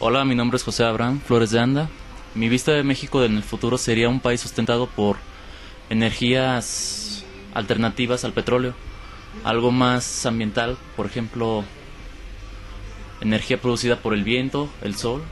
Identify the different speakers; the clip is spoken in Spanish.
Speaker 1: Hola, mi nombre es José Abraham Flores de Anda. Mi vista de México en el futuro sería un país sustentado por energías alternativas al petróleo, algo más ambiental, por ejemplo, energía producida por el viento, el sol